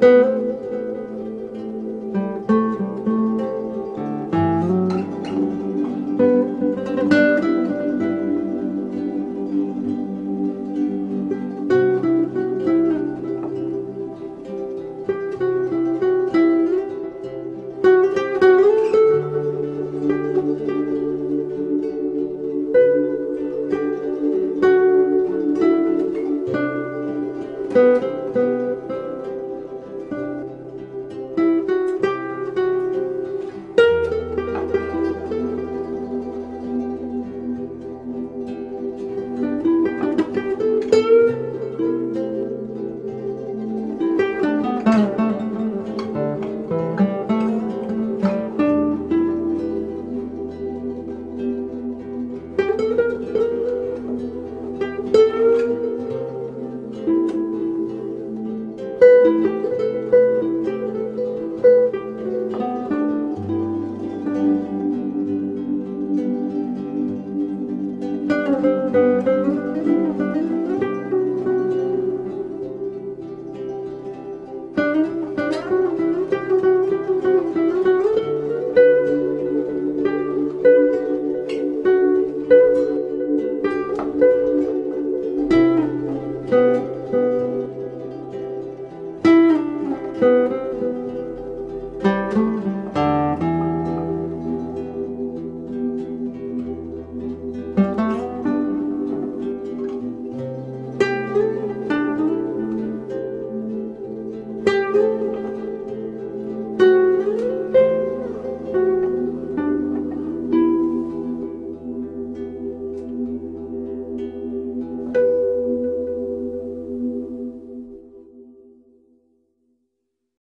Música